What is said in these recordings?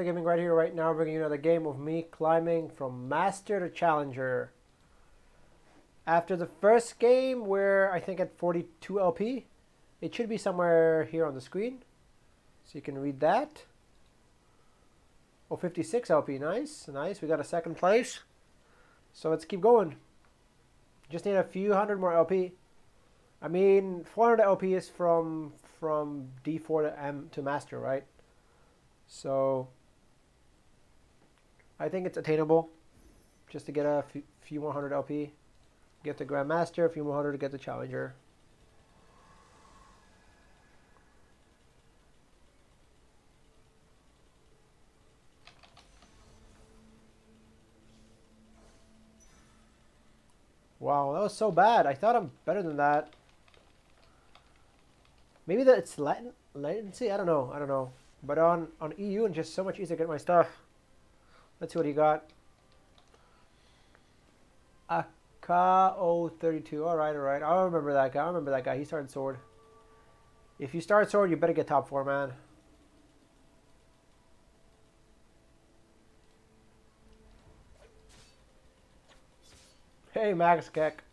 Path of Gaming right here, right now, bringing you another game of me climbing from Master to Challenger. After the first game, where I think at 42 LP, it should be somewhere here on the screen. So you can read that. Oh, 56 LP, nice, nice. We got a second place. So let's keep going. Just need a few hundred more LP. I mean, 400 LP is from from D4 to M to Master, right? So I think it's attainable just to get a few, few more hundred LP. Get the Grandmaster, a few more hundred to get the Challenger. Wow, that was so bad. I thought I'm better than that. Maybe that it's latent latency. I don't know. I don't know. But on on EU, and just so much easier to get my stuff. Let's see what he got. Aka032. All right, all right. I remember that guy. I remember that guy. He started sword. If you start sword, you better get top four, man. Hey, Max Keck.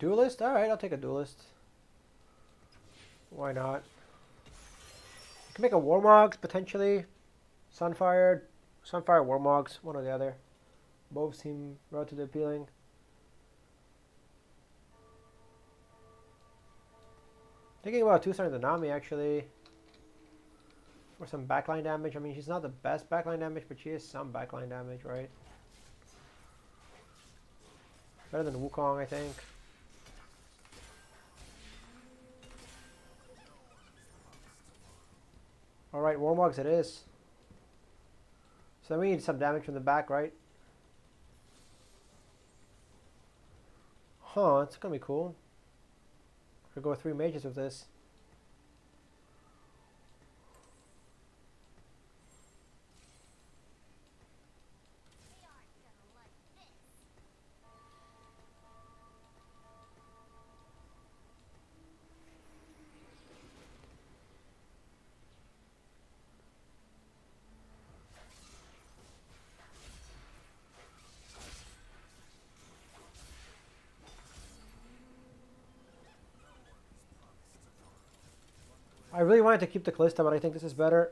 Duelist? Alright, I'll take a duelist. Why not? You can make a Warmogs, potentially. Sunfire, Sunfire Warmogs, one or the other. Both seem relatively appealing. Thinking about two stars Nami actually. For some backline damage. I mean, she's not the best backline damage, but she is some backline damage, right? Better than Wukong, I think. Alright, Warmogs it is. So we need some damage from the back, right? Huh, it's gonna be cool. Could go three mages with this. I really wanted to keep the Kalista, but I think this is better.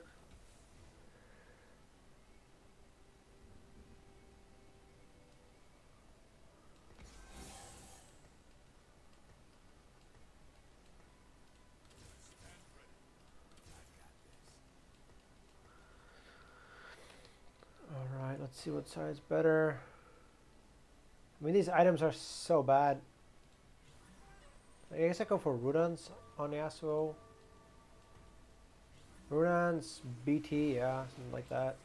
Alright, let's see what side's better. I mean, these items are so bad. I guess I go for Runaan's on Yasuo. Runaan's BT, yeah, something like that.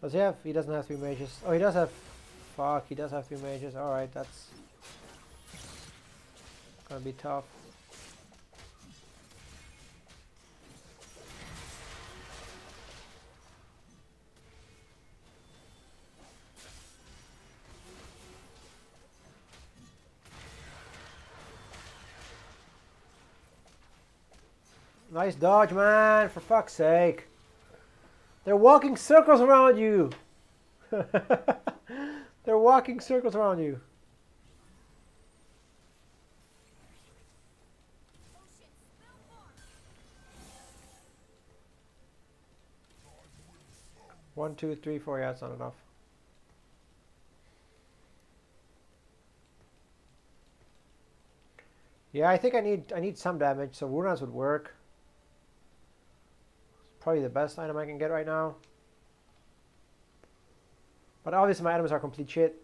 Does he have? He doesn't have three mages. Oh, he does have. Fuck, he does have three mages. Alright, that's gonna be tough. Nice dodge, man. For fuck's sake. They're walking circles around you. They're walking circles around you. One, two, three, four. Yeah, not enough. Yeah, I think I need I need some damage, so Runaan's would work. Probably the best item I can get right now. But obviously my items are complete shit.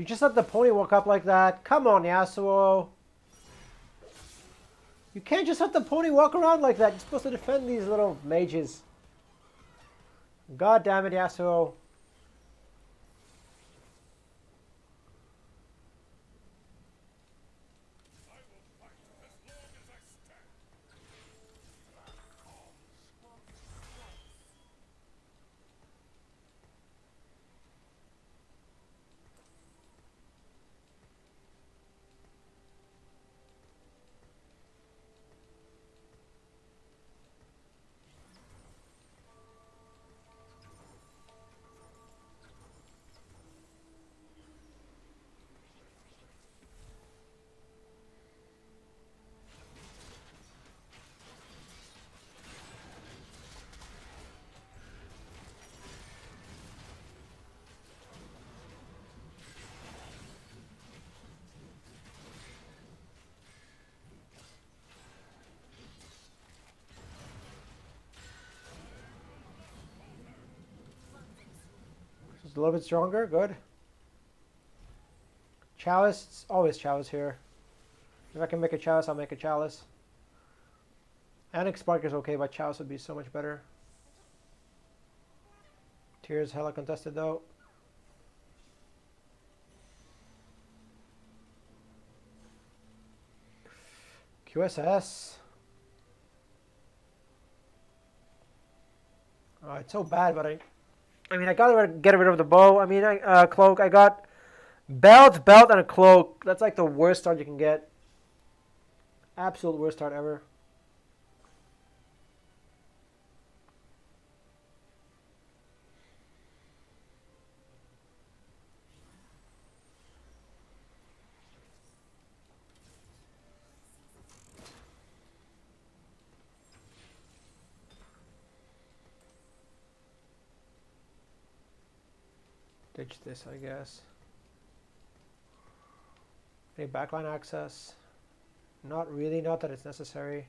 You just let the pony walk up like that. Come on, Yasuo. You can't just let the pony walk around like that. You're supposed to defend these little mages. God damn it, Yasuo. A little bit stronger. Good. Chalice. Always chalice here. If I can make a chalice, I'll make a chalice. Ionic Spark is okay, but chalice would be so much better. Tears hella contested though. QSS. Oh, it's so bad, but I I mean, I gotta get rid of the bow. I mean, I, uh, cloak. I got belt, belt, and a cloak. That's like the worst start you can get. Absolute worst start ever. Ditch this, I guess. Any backline access? Not really, not that it's necessary.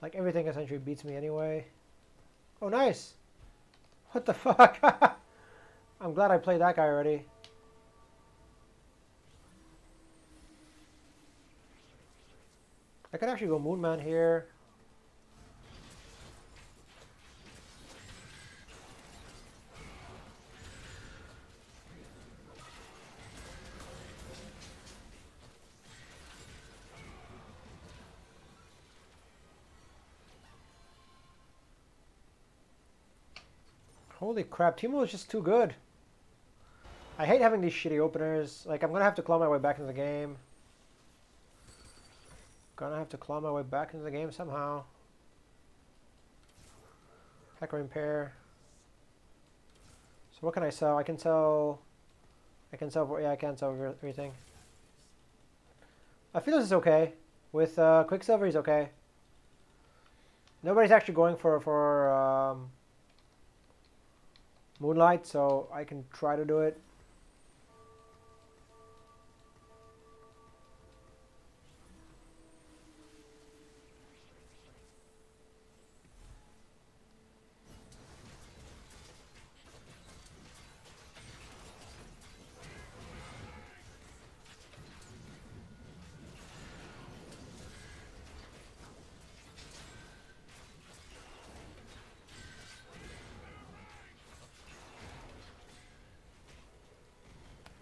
Like everything essentially beats me anyway. Oh, nice! What the fuck? I'm glad I played that guy already. I could actually go Moonman here. Holy crap, Teemo is just too good. I hate having these shitty openers. Like, I'm gonna have to claw my way back into the game. Gonna have to claw my way back into the game somehow. Hecarim pair. So what can I sell? I can sell... I can sell... Yeah, I can sell everything. I feel this is okay. With uh, Quicksilver, he's okay. Nobody's actually going for... for um, Moonlight, so I can try to do it.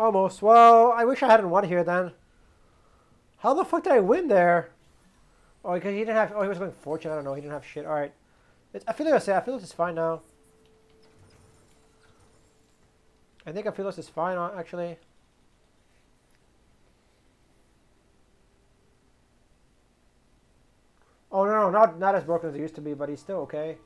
Almost. Well, I wish I hadn't won here then. How the fuck did I win there? Oh, because he didn't have. Oh, he was going fortune. I don't know. He didn't have shit. All right. It's, I feel like I say. I feel like it's fine now. I think Aphelios is fine uh, actually. Oh no, no, not not as broken as it used to be, but he's still okay.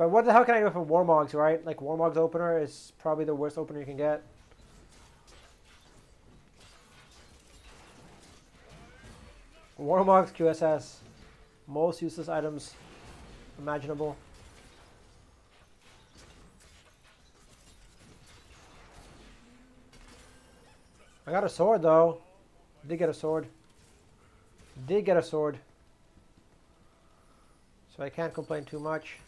But what the hell can I do for Warmogs, right? Like, Warmog's opener is probably the worst opener you can get. Warmogs QSS. Most useless items imaginable. I got a sword, though. Did get a sword. Did get a sword. So I can't complain too much.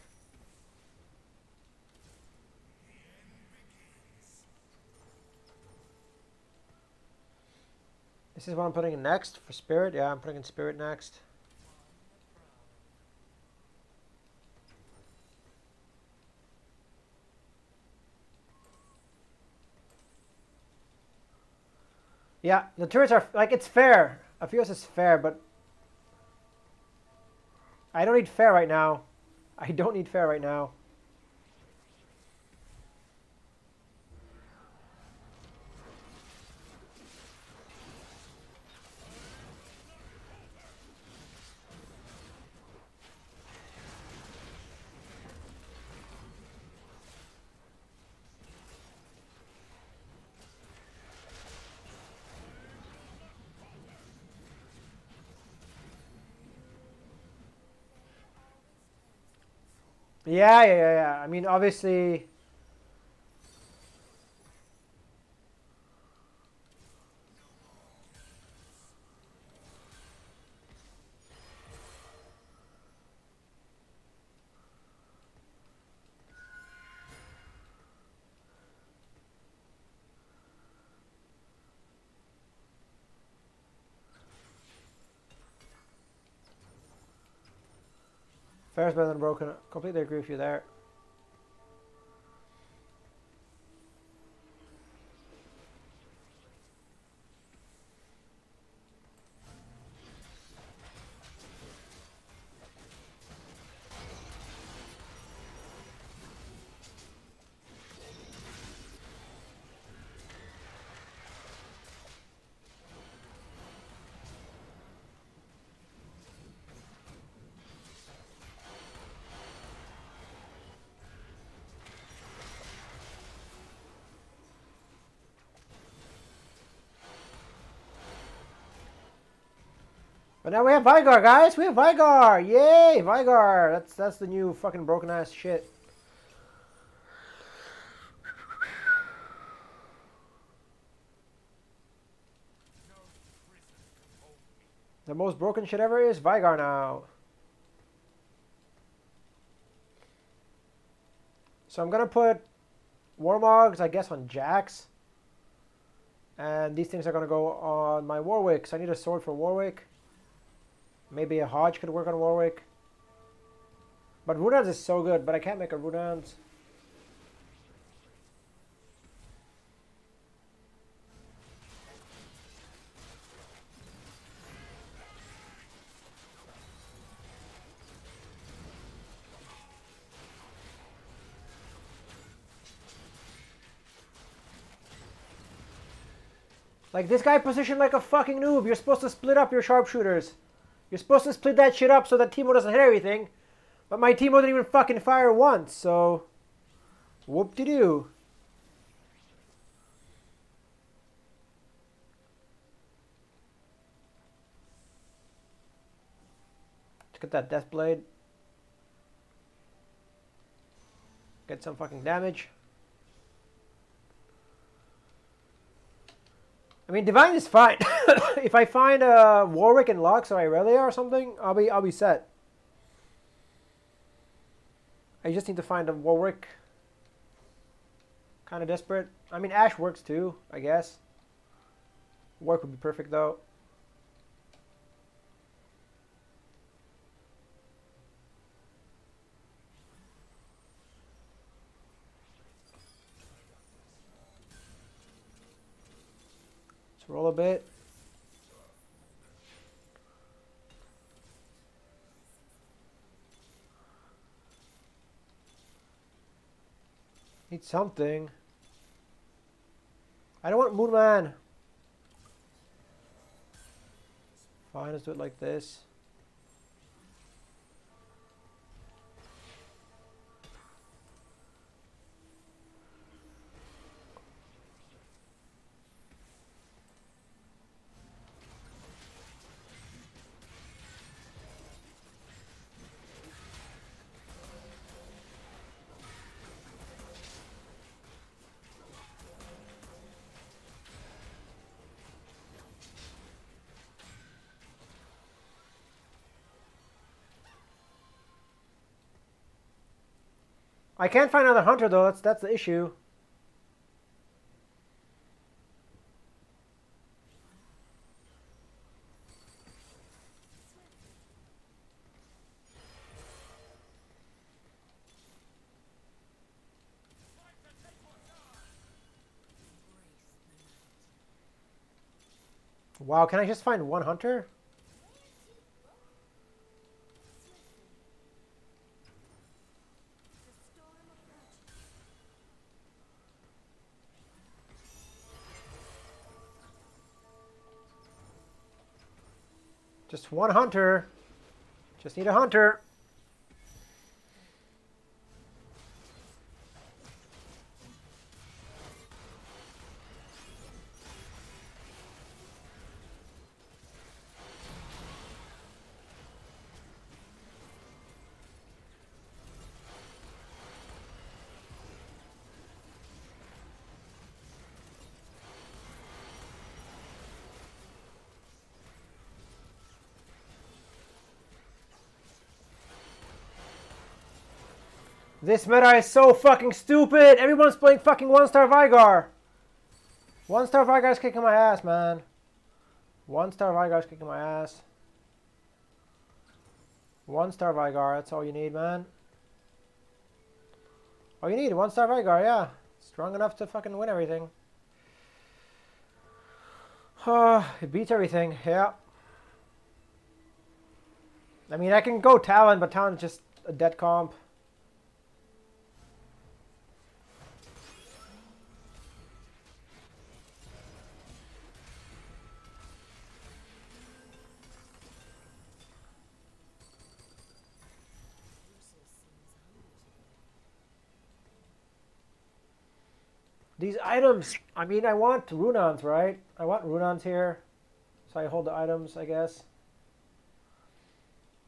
This is what I'm putting in next for Spirit. Yeah, I'm putting in Spirit next. Yeah, the turrets are like it's fair. Aphelios is fair, but I don't need fair right now. I don't need fair right now. Yeah, yeah, yeah. I mean, obviously. Fair's better than broken. Completely agree with you there. But now we have Veigar, guys. We have Veigar. Yay, Veigar. That's that's the new fucking broken ass shit. The most broken shit ever is Veigar now. So I'm gonna put Warmogs, I guess, on Jax. And these things are gonna go on my Warwick. So I need a sword for Warwick. Maybe a Hodge could work on Warwick. But Runaan's is so good, but I can't make a Runaan's. Like, this guy positioned like a fucking noob. You're supposed to split up your sharpshooters. You're supposed to split that shit up so that Teemo doesn't hit everything. But my Teemo didn't even fucking fire once, so... Whoop-de-doo. Get that Death Blade. Get some fucking damage. I mean, Divine is fine. if I find a Warwick and Lux or Irelia or something, I'll be I'll be set. I just need to find a Warwick. Kind of desperate. I mean, Ashe works too, I guess. Warwick would be perfect though. A bit. Need something. I don't want Moonman. Fine, let's do it like this. I can't find another hunter though, that's, that's the issue. Wow, can I just find one hunter? One hunter. Just need a hunter. This meta is so fucking stupid. Everyone's playing fucking one star Veigar. One star Veigar's kicking my ass, man. One star Veigar's kicking my ass. One star Veigar, that's all you need, man. All you need, one star Veigar, yeah. Strong enough to fucking win everything. Uh, it beats everything, yeah. I mean, I can go Talon, but Talon's just a dead comp. These items, I mean, I want Runaan's, right? I want Runaan's here. So I hold the items, I guess.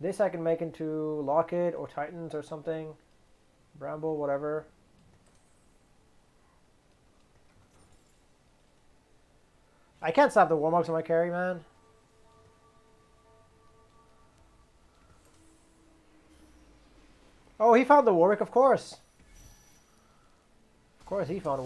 This I can make into Locket or Titans or something. Bramble, whatever. I can't stop the Warmogs on my carry, man. Oh, he found the Warwick, of course. Of course he found a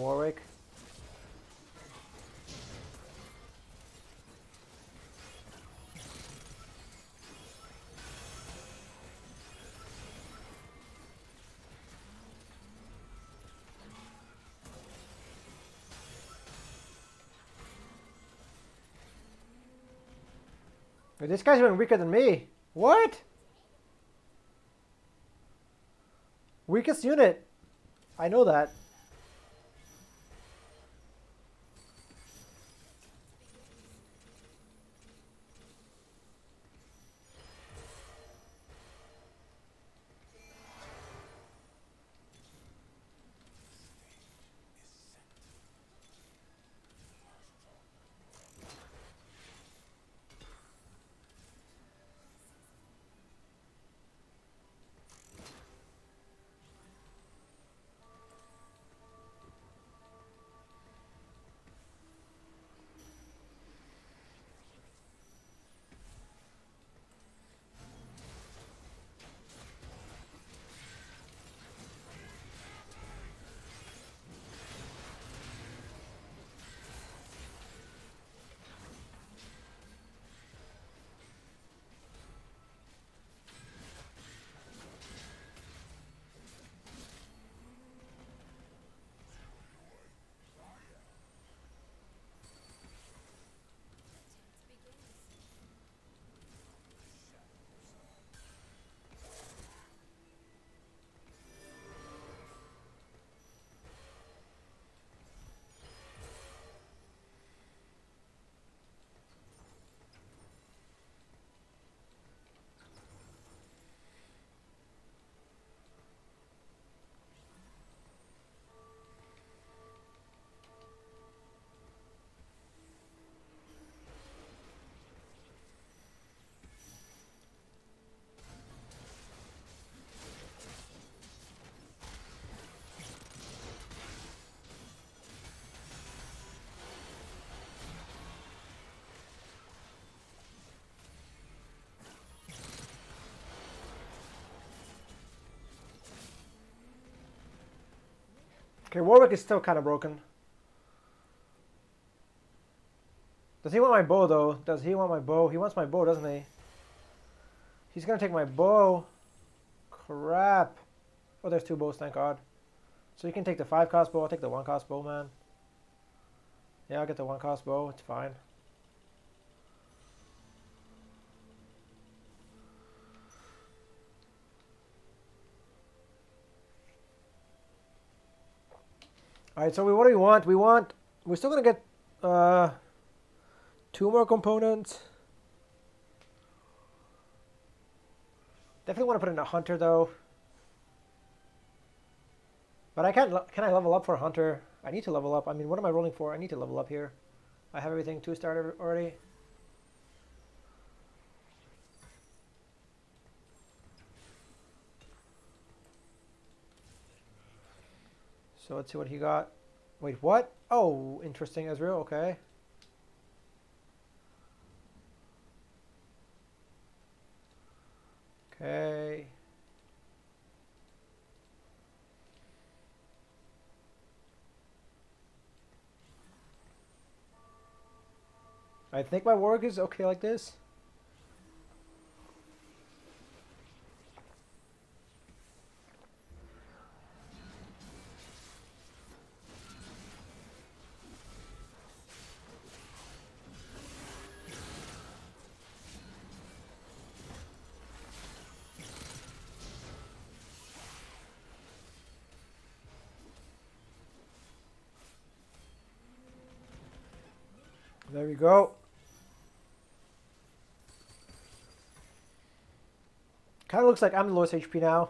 Warwick. This guy's even weaker than me. What? Weakest unit. I know that. Okay, Warwick is still kind of broken. Does he want my bow, though? Does he want my bow? He wants my bow, doesn't he? He's going to take my bow. Crap. Oh, there's two bows, thank God. So you can take the 5 cost bow. I'll take the 1 cost bow, man. Yeah, I'll get the 1 cost bow. It's fine. All right, so we, what do we want? We want, we're still to get uh, two more components. Definitely want to put in a hunter though. But I can't, can I level up for a hunter? I need to level up. I mean, what am I rolling for? I need to level up here. I have everything two star already. So let's see what he got. Wait, what? Oh, interesting, Ezreal, okay. Okay. I think my work is okay like this. We go. Kind of looks like I'm the lowest HP now.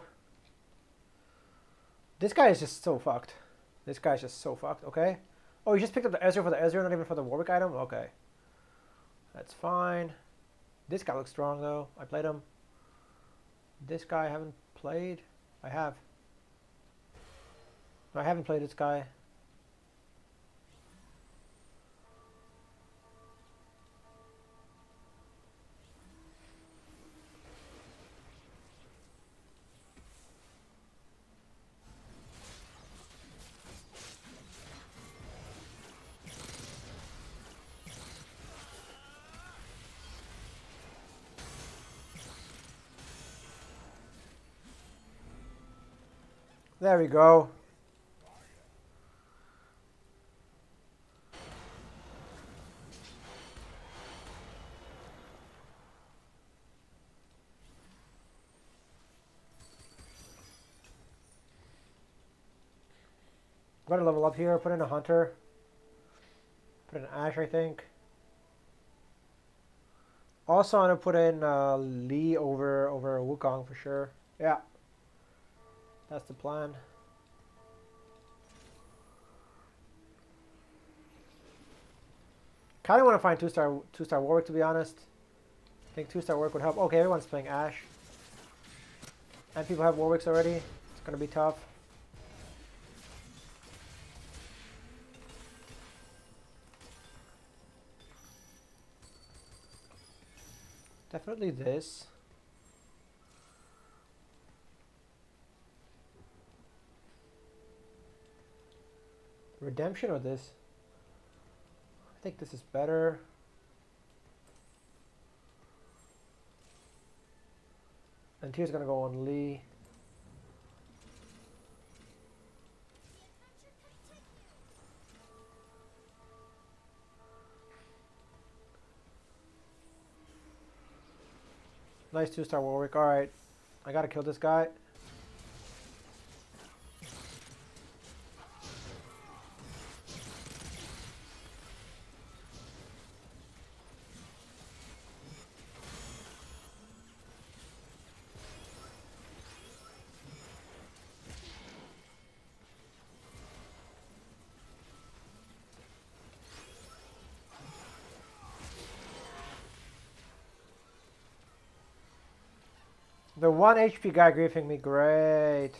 This guy is just so fucked. This guy's just so fucked, okay? Oh, you just picked up the Ezreal for the Ezreal, not even for the Warwick item? Okay. That's fine. This guy looks strong, though. I played him. This guy I haven't played. I have. I haven't played this guy. There we go. I'm gonna level up here, put in a hunter. Put in Ashe, I think. Also, I'm gonna put in uh, Lee over over Wukong for sure. Yeah. That's the plan. Kind of want to find two-star two-star Warwick to be honest. I think two-star Warwick would help. Okay, everyone's playing Ashe, And people have Warwicks already. It's going to be tough. Definitely this. Redemption or this? I think this is better. And here's gonna go on Lee. Nice two-star Warwick. Alright. I gotta kill this guy. The one HP guy griefing me, great.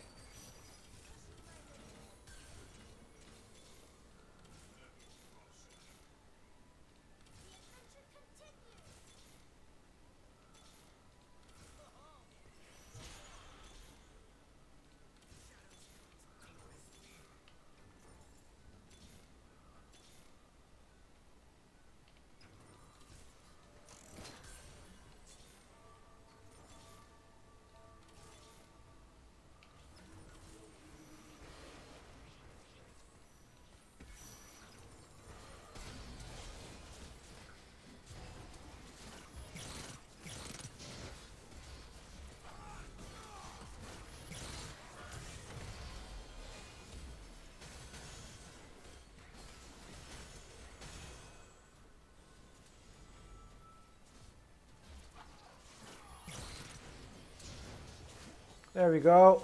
There we go.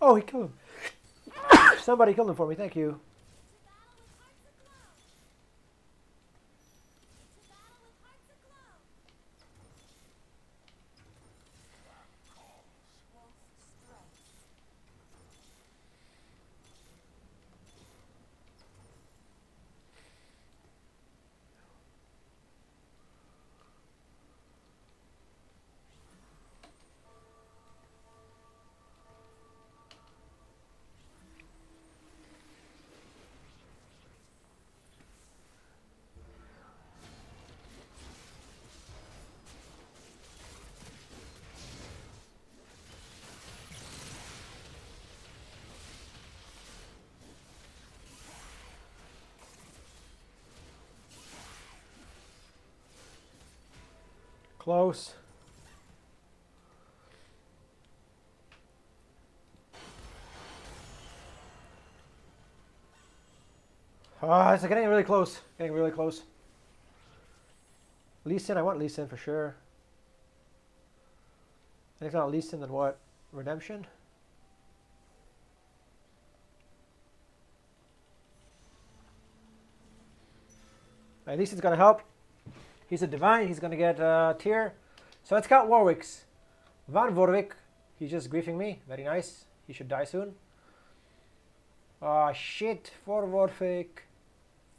Oh, he killed him. Somebody killed him for me. Thank you. Close. Ah, it's getting really close. Getting really close. Lee Sin, I want Lee Sin for sure. And if not Lee Sin, then what? Redemption? At least it's gonna help. He's a divine. He's gonna get uh, tier. So let's count Warwick's. Van Warwick. He's just griefing me. Very nice. He should die soon. Ah, shit. Four Warwick.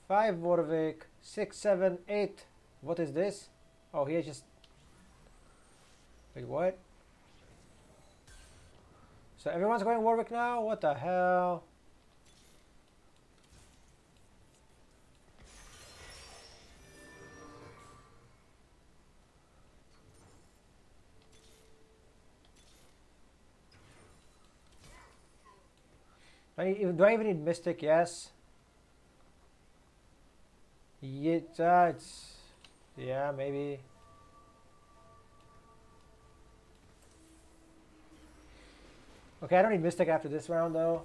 Five Warwick. Six, seven, eight. What is this? Oh, he just... Wait, what? So everyone's going Warwick now? What the hell? Do I, even need Mystic? Yes. Yeah, uh, it's, yeah, maybe. Okay, I don't need Mystic after this round, though.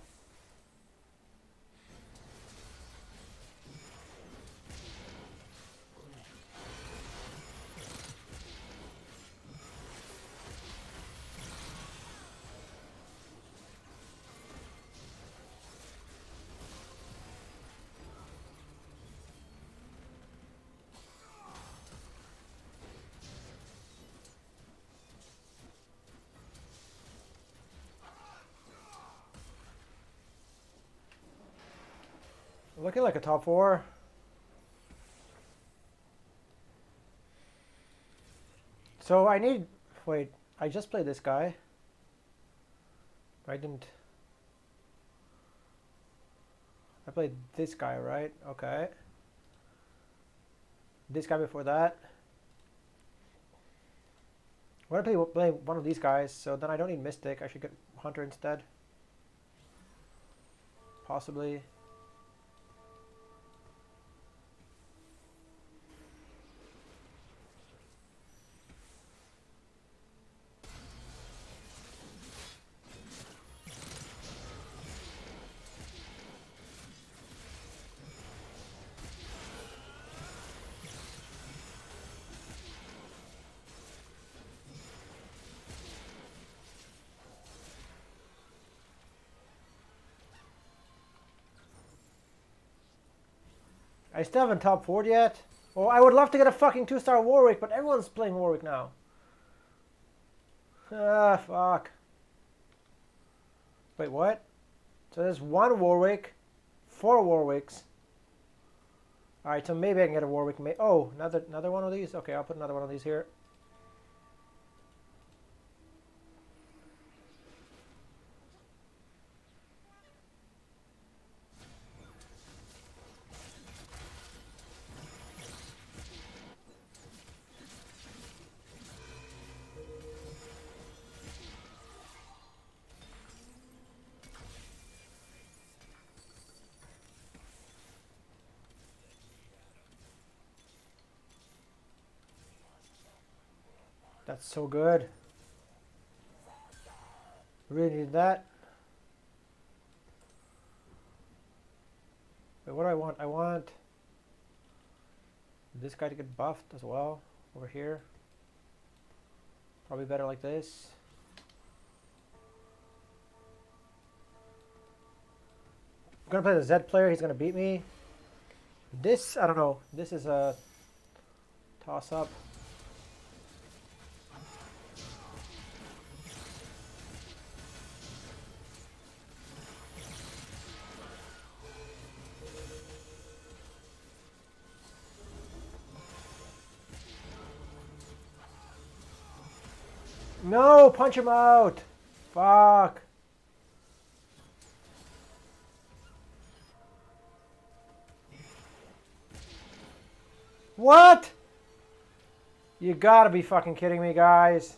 Looking like a top four. So I need, wait, I just played this guy. I didn't, I played this guy, right? Okay. This guy before that. I want to play, play one of these guys, so then I don't need Mystic. I should get Hunter instead. Possibly. I still haven't top 4 yet. Well, I would love to get a fucking 2-star Warwick, but everyone's playing Warwick now. Ah, fuck. Wait, what? So there's one Warwick, four Warwicks. Alright, so maybe I can get a Warwick. Oh, another another one of these? Okay, I'll put another one of these here. So good. Really need that. Wait, what do I want? I want this guy to get buffed as well over here. Probably better like this. I'm gonna play the Zed player. He's gonna beat me. This, I don't know. This is a toss up. No, punch him out. Fuck. What? You gotta be fucking kidding me, guys.